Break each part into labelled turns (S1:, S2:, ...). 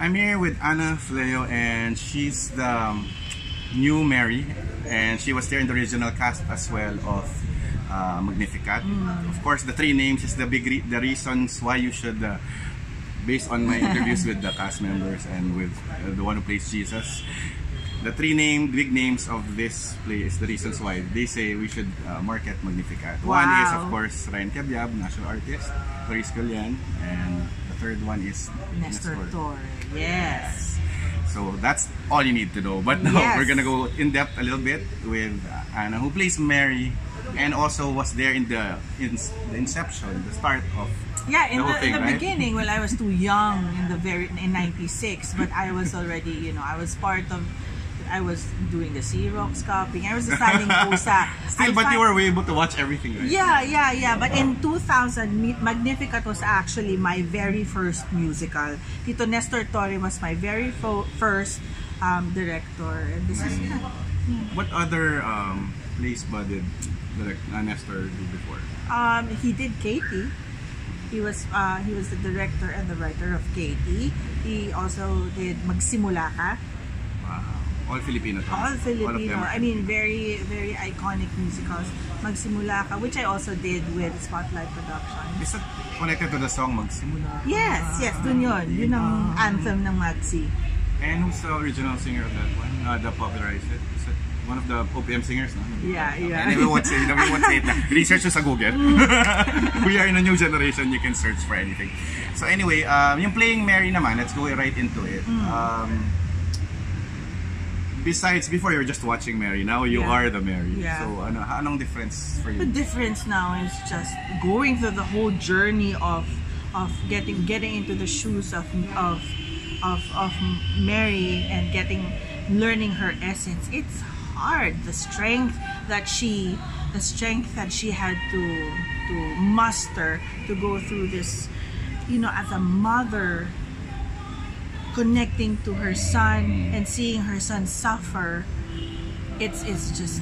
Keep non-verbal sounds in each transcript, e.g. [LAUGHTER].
S1: I'm here with Anna Fleo and she's the um, new Mary and she was there in the original cast as well of uh, Magnificat. Of course, the three names is the big re- the reasons why you should uh, based on my interviews with the cast members and with uh, the one who plays Jesus. The three name, big names of this play is the reasons why they say we should uh, market Magnificat. One is, of course, Ryan Cabiab, national artist, Clarice Gullian, and third one is
S2: Nestor Torre. Yes.
S1: So that's all you need to know. But now
S2: Yes.
S1: we're gonna go in depth a little bit with Anna, who plays Mary, and also was there in the in the inception, the start of
S2: Yeah, in
S1: The
S2: the,
S1: thing,
S2: in the
S1: right?
S2: beginning, well, I was too young in the very in '96, but I was already, you know, I was part of. I was doing the Xerox copying. I was the signing pusa. [LAUGHS]
S1: Still,
S2: I
S1: but you were able to watch everything, right?
S2: Yeah, yeah, yeah. But in 2000, Magnificat was actually my very first musical. Tito Nestor Torre was my very first um, director. And this is
S1: What other um, plays did direct, uh, Nestor do before?
S2: Um, he did Katie. He was uh, he was the director and the writer of Katie. He also did Magsimula Ka.
S1: Wow. All Filipino. to.
S2: All Filipino.
S1: are
S2: I mean, very very iconic musicals. Magsimula Ka, which I also did with Spotlight Productions.
S1: Is that connected to the song Magsimula?
S2: Yes, yes, dun yun. Yun ang anthem ng Magsi.
S1: And who's the original singer of that one? Uh, the popularized it? Is it one of the OPM singers? No?
S2: Yeah, yeah.
S1: And everyone say, everyone say it na. [LAUGHS] Research sa Google. [LAUGHS] we are in a new generation. You can search for anything. So anyway, um, yung playing Mary naman, let's go right into it.
S2: Mm.
S1: Um, besides, before you were just watching Mary, now you
S2: Yeah.
S1: are the Mary.
S2: Yeah.
S1: So ano, anong difference for
S2: The difference now is just going through the whole journey of of getting getting into the shoes of of of, of Mary and getting learning her essence. It's hard. The strength that she the strength that she had to to muster to go through this, you know, as a mother connecting to her son and seeing her son suffer it's it's just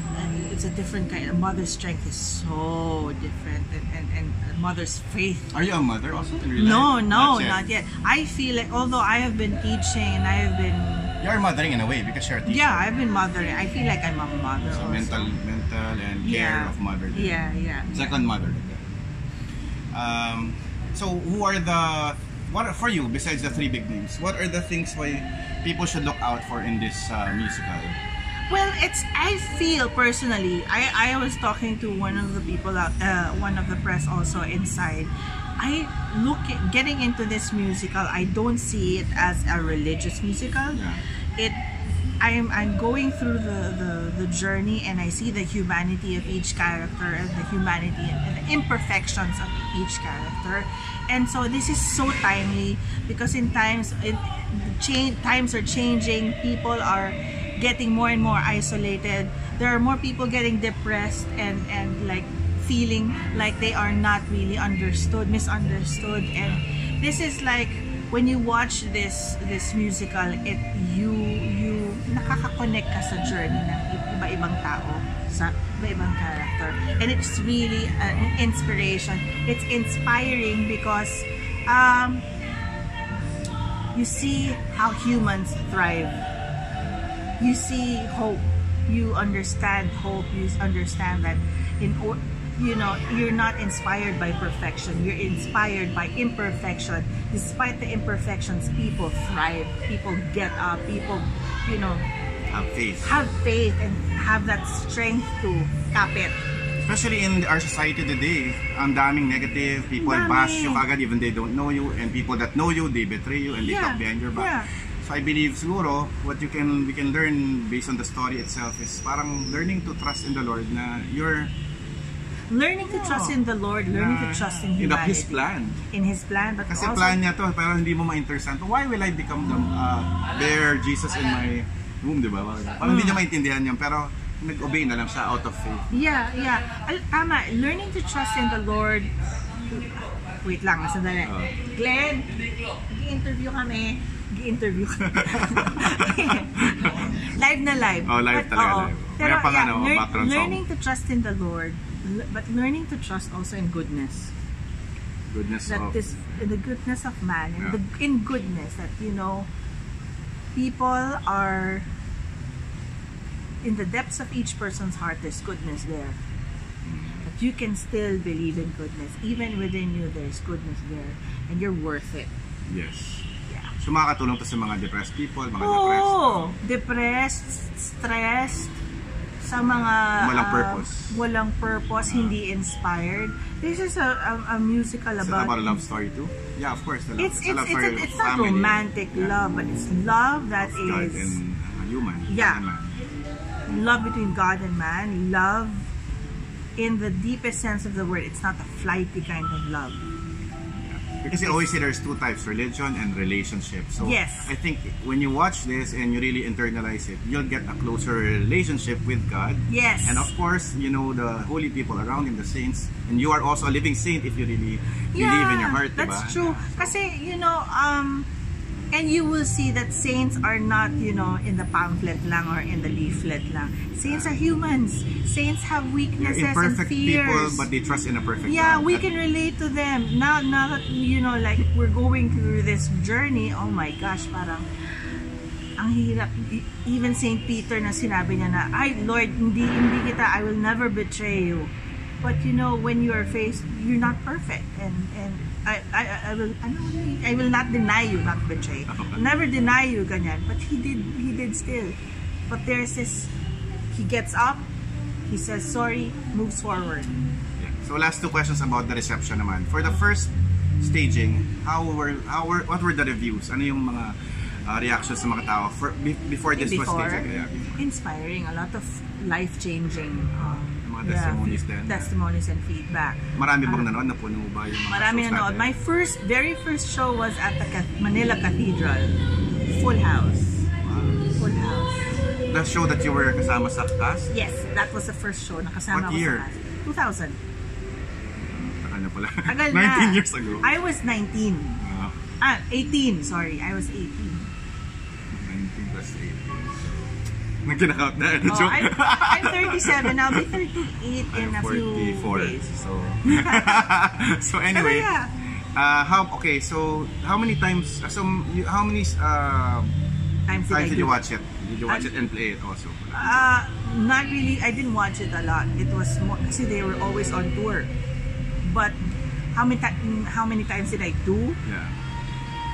S2: it's a different kind of mother's strength is so different and, and, and a mother's faith
S1: Are you a mother also in real
S2: no
S1: life?
S2: no not yet. i feel like although i have been teaching and i have been
S1: You're mothering in a way because you're a teacher.
S2: yeah i've been mothering i feel like i'm a mother
S1: So
S2: also.
S1: mental, mental and care
S2: Yeah.
S1: of mother.
S2: yeah yeah
S1: Second mother. Um, so who are the what are, for you besides the three big names? What are the things why people should look out for in this uh, musical?
S2: Well, it's I feel personally. I I was talking to one of the people out, uh, one of the press also inside. I look at, getting into this musical. I don't see it as a religious musical.
S1: Yeah.
S2: It. I'm I'm going through the, the, the journey and I see the humanity of each character and the humanity and the imperfections of each character. And so this is so timely because in times it, change, times are changing, people are getting more and more isolated. There are more people getting depressed and and like feeling like they are not really understood, misunderstood and this is like when you watch this this musical it you nakaka-connect ka sa journey ng iba-ibang tao sa iba-ibang character. And it's really an inspiration. It's inspiring because um you see how humans thrive. You see hope. You understand hope. You understand that in you know you're not inspired by perfection. You're inspired by imperfection. Despite the imperfections people thrive. People get up. People you know
S1: Have faith.
S2: have faith and have that strength to kapit
S1: Especially in our society today, ang daming negative, people
S2: Dami.
S1: bash you kagad even they don't know you and people that know you, they betray you and they
S2: Yeah,
S1: talk behind your back.
S2: yeah.
S1: So I believe siguro what you can we can learn based on the story itself is parang learning to trust in the Lord na you're
S2: learning to trust in the Lord learning to trust in
S1: in
S2: humanity
S1: His plan.
S2: in his plan but
S1: Kasi
S2: also
S1: plan niya to, pero hindi mo ma-understand. Why will I become the, uh, bear Jesus in my womb, di ba? Parang, parang hindi niya
S2: Mm.
S1: maintindihan yun, pero nag-obey na lang siya out of faith.
S2: Yeah, yeah. Al- tama. Learning to trust in the Lord. Wait lang, sandali.
S1: Oh.
S2: Glenn, gi-interview kami. Gi-interview kami. [LAUGHS] live na live.
S1: Oh, live
S2: But,
S1: talaga,
S2: oo.
S1: live.
S2: Pero
S1: pang
S2: yeah,
S1: ano,
S2: lear-
S1: background song.
S2: learning to trust in the Lord, but learning to trust also in goodness.
S1: Goodness
S2: That
S1: of...
S2: this, in the goodness of man, in,
S1: Yeah.
S2: the, in goodness, that you know, people are in the depths of each person's heart there's goodness there. But you can still believe in goodness. Even within you there's goodness there and you're worth it.
S1: Yes.
S2: yeah.
S1: So makakatulong to sa mga depressed people, mga
S2: oh
S1: depressed.
S2: depressed stressed sa mga
S1: Walang
S2: uh,
S1: purpose.
S2: walang purpose hindi inspired this is a, a, a musical
S1: Is it
S2: about,
S1: about a love story too? Yeah, of course. The love.
S2: it's it's
S1: love
S2: it's,
S1: of
S2: it's not
S1: family.
S2: romantic
S1: Yeah.
S2: love but it's love that
S1: Of God
S2: is
S1: and uh, human.
S2: Yeah.
S1: man.
S2: love between God and man, love in the deepest sense of the word. It's not a flighty kind of love.
S1: Because you always say there's two types, religion and relationship. So
S2: Yes.
S1: I think when you watch this and you really internalize it, you'll get a closer relationship with God.
S2: Yes.
S1: And of course, you know the holy people around him, the saints, and you are also a living saint if you really believe in your heart,
S2: That's
S1: diba?
S2: true. Kasi, you know, um, and you will see that saints are not, you know, in the pamphlet lang or in the leaflet lang. Saints are humans. Saints have
S1: They're
S2: weaknesses and fears.
S1: people, but they trust in a perfect
S2: yeah,
S1: God.
S2: we can relate to them. Now, now that, you know, like, we're going through this journey, oh my gosh, parang, ang hirap. E- Even St. Peter na sinabi niya na, ay, Lord, hindi, hindi kita, I will never betray you. But, you know, when you are faced, you're not perfect. And, and, I, I, I will, ano, I will not deny you, not betray. Never deny you, ganyan. But he did, he did still. But there's this, he gets up, he says sorry, moves forward.
S1: Yeah. So last two questions about the reception naman. For the first staging, how were how were what were the reviews? Ano yung mga uh, reactions ng mga tao for be- before this was? Yeah, before.
S2: inspiring, a lot of life-changing um,
S1: Mga testimonies din.
S2: testimonies and feedback.
S1: Marami bang nanood? Napuno ba yung mga
S2: Marami
S1: shows
S2: nanood. My first, very first show was at the Manila Cathedral. Full house. Full house.
S1: The show that you were kasama sa cast?
S2: Yes, that was the first show. Nakasama
S1: What
S2: ko
S1: year?
S2: sa cast. 2000.
S1: Tagal na pala.
S2: Tagal
S1: 19 [LAUGHS]
S2: na.
S1: years ago.
S2: I was 19.
S1: Ah,
S2: Ah, 18. Sorry, I was 18.
S1: 19 plus 18. Nang kinakount na.
S2: Oh,
S1: joke.
S2: I'm, I'm 37. I'll be 38 in
S1: I'm
S2: a few
S1: 44.
S2: days.
S1: So, [LAUGHS] so anyway,
S2: Pero yeah.
S1: uh, how okay? So how many times? uh, So how many uh,
S2: Times did
S1: times did you watch it? Did you watch
S2: Um,
S1: it and play it also?
S2: Uh, not really. I didn't watch it a lot. It was more kasi they were always on tour. But how many ti- how many times did I do?
S1: Yeah.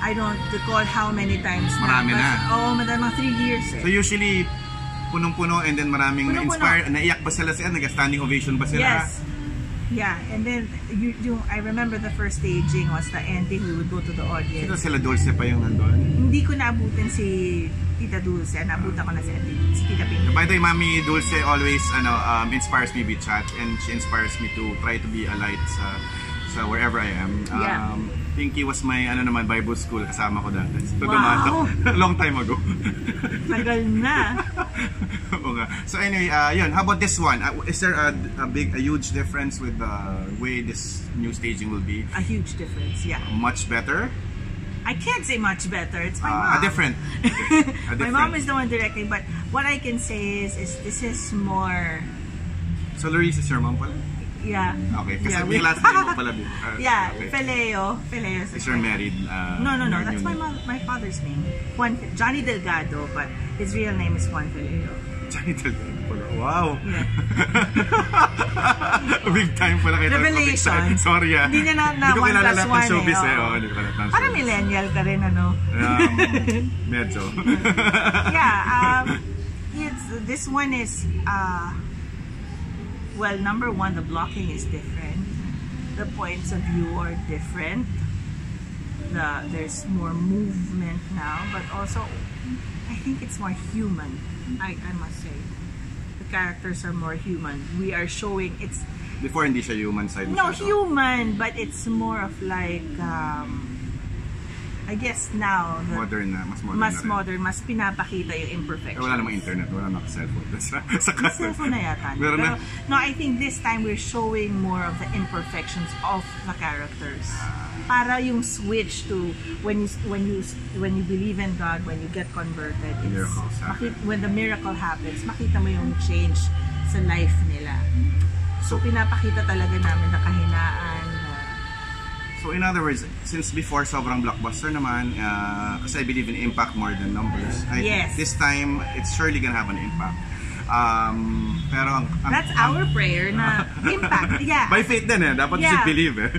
S2: I don't recall how many times.
S1: Marami
S2: But,
S1: na.
S2: Oh, madami mga three years. Eh.
S1: So usually punong-puno and then maraming
S2: Punong-puno.
S1: na-inspire, naiyak ba sila sila? Nag-standing ovation ba sila?
S2: yes. Yeah, and then you, you, I remember the first staging was the ending. We would go to the
S1: Sino
S2: audience.
S1: sila Dulce pa yung nandun?
S2: Hindi ko naabutin si Tita Dulce. Naabutan ko na si, si Tita Pink.
S1: By the way, Mami Dulce always ano um, inspires me with chat and she inspires me to try to be a light sa sa wherever I am.
S2: Yeah.
S1: Pinky was my ano naman Bible school kasama ko dati. So,
S2: Wow. [LAUGHS]
S1: long time ago. [LAUGHS]
S2: Tagal na.
S1: Oo nga. So anyway, uh, yun. How about this one? Uh, is there a, a big, a huge difference with the way this new staging will be?
S2: A huge difference, yeah.
S1: Much better?
S2: I can't say much better. It's my
S1: Uh,
S2: mom.
S1: a different. [LAUGHS] A
S2: My
S1: different.
S2: mom is the one directing, but what I can say is, is this is more,
S1: So Laurice is your mom pala?
S2: Yeah.
S1: Okay, kasi
S2: yeah, we-
S1: last name mo pala. din. Uh, [LAUGHS]
S2: yeah,
S1: okay.
S2: Peleo. Peleo.
S1: Is your married? Uh,
S2: No, no, no. That's my my father's name. Juan Johnny Delgado, but his real name is Juan Peleo.
S1: Johnny Delgado pala. Wow!
S2: Yeah. [LAUGHS]
S1: Big time pala kayo.
S2: Revelation.
S1: Sorry ah.
S2: Hindi niya na, na one plus one
S1: showbiz
S2: eh.
S1: eh.
S2: Oo,
S1: hindi ko kilala ng
S2: Parang millennial ka rin, ano?
S1: Um, [LAUGHS] medyo.
S2: yeah, um, it's, this one is, uh, well, number one, the blocking is different. The points of view are different. The, there's more movement now, but also, I think it's more human, I, I must say. The characters are more human. We are showing, it's
S1: Before hindi siya human side
S2: no human, but it's more of like, um, I guess now, the,
S1: Modern na. Mas modern
S2: mas
S1: na rin.
S2: modern, mas pinapakita yung
S1: Eh,
S2: imperfections.
S1: wala namang internet. Wala namang cellphone. [LAUGHS] sa, sa
S2: cellphone na yata. Pero,
S1: na.
S2: no, I think this time we're showing more of the imperfections of the characters. Para yung switch to when you when you when you believe in God, when you get converted, it's,
S1: Miracles happen.
S2: maki- when the miracle happens, makita mo yung change sa life nila. So pinapakita talaga namin na kahinaan, na
S1: So in other words, since before sobrang blockbuster naman, uh, kasi I believe in impact more than numbers. I,
S2: Yes.
S1: This time, it's surely gonna have an impact. Um, pero ang, ang-
S2: That's our prayer na [LAUGHS] impact. Yeah.
S1: by faith din eh. Dapat you
S2: Yeah.
S1: should believe eh.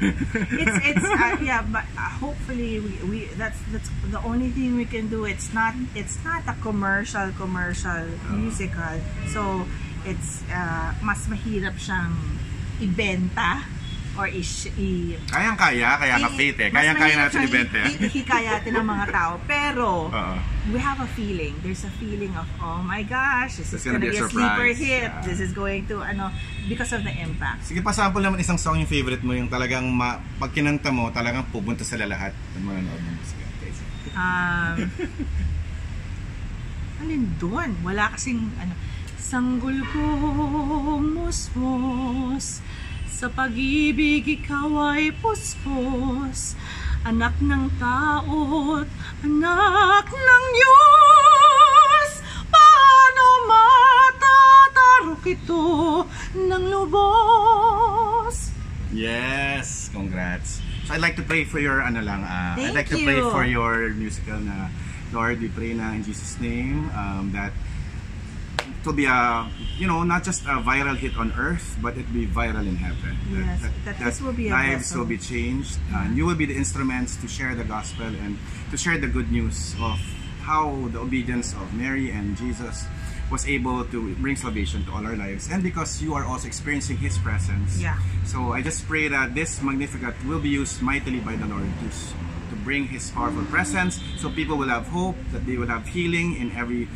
S2: it's it's uh, [LAUGHS] yeah but uh, hopefully we, we that's that's the only thing we can do it's not it's not a commercial commercial musical so it's uh, mas mahirap siyang ibenta or ish, i
S1: Kayang-kaya, kaya ka
S2: i-
S1: faith eh.
S2: mas
S1: Kayang-kaya
S2: mahirap
S1: natin
S2: siyang
S1: ibenta eh.
S2: i- ihikayatin ng mga tao pero [LAUGHS]
S1: Oo.
S2: we have a feeling there's a feeling of oh my gosh this is
S1: It's gonna be a
S2: sleeper
S1: surprise.
S2: hit
S1: Yeah.
S2: this is going to ano because of the impact
S1: Sige, pasample naman isang song yung favorite mo, yung talagang ma, pag kinanta mo, talagang pupunta sa lahat ng manonood ng musika.
S2: Um, [LAUGHS] alin doon? Wala kasing ano. Sanggol ko musmos sa pag-ibig ikaw ay puspos anak ng tao't anak ng Diyos paano matatarok ito ng lubos
S1: Yes, congrats. So I'd like to pray for your ano lang, uh, I'd like to pray
S2: you.
S1: for your musical na Lord, we pray na in Jesus name um, that to be a you know not just a viral hit on earth but it will be viral in heaven.
S2: Yes, that this will be
S1: lives will be changed and you will be the instruments to share the gospel and to share the good news of how the obedience of Mary and Jesus was able to bring salvation to all our lives. And because you are also experiencing his presence.
S2: Yeah.
S1: so I just pray that this Magnificat will be used mightily by the Lord to, to bring His powerful presence so people will have hope, that they will have healing in every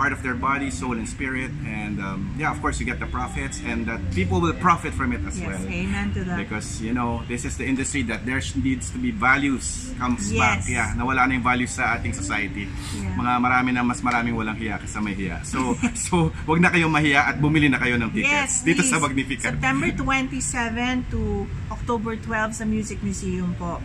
S1: part of their body, soul, and spirit. And um, yeah, of course, you get the prophets, and that people will profit from it as
S2: yes
S1: well.
S2: amen to that
S1: Because, you know, this is the industry that there needs to be values comes back.
S2: Yes.
S1: Yeah, nawala na yung values sa ating society.
S2: Yeah.
S1: Mga marami na mas maraming walang hiya kaysa may hiya. So, [LAUGHS] so wag na kayong mahiya at bumili na kayo ng
S2: Yes,
S1: tickets dito sa. Magnificat.
S2: September [LAUGHS] 27 to October 12 sa Music Museum po.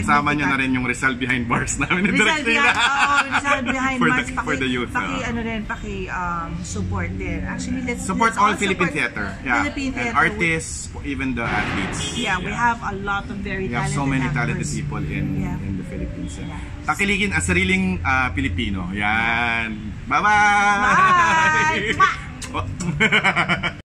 S1: Sama nyo na rin yung Rizal Behind Bars namin.
S2: Rizal behind, oh, Rizal [LAUGHS] behind
S1: for
S2: Mars.
S1: the,
S2: Paki,
S1: for the youth.
S2: Paki,
S1: uh,
S2: ano rin, paki um, support din. Actually, let's
S1: support
S2: let's
S1: all
S2: all
S1: Philippine
S2: support
S1: theater. Yeah.
S2: Philippine
S1: and
S2: theater.
S1: artists, even the athletes.
S2: Yeah, we have a lot of very
S1: We have
S2: talented
S1: so many talented people in
S2: Yeah.
S1: in the Philippines. Yeah.
S2: Yeah.
S1: Takiligin ang sariling ah, Pilipino. Yan. Bye-bye!
S2: Bye! Mwah! [LAUGHS] [LAUGHS]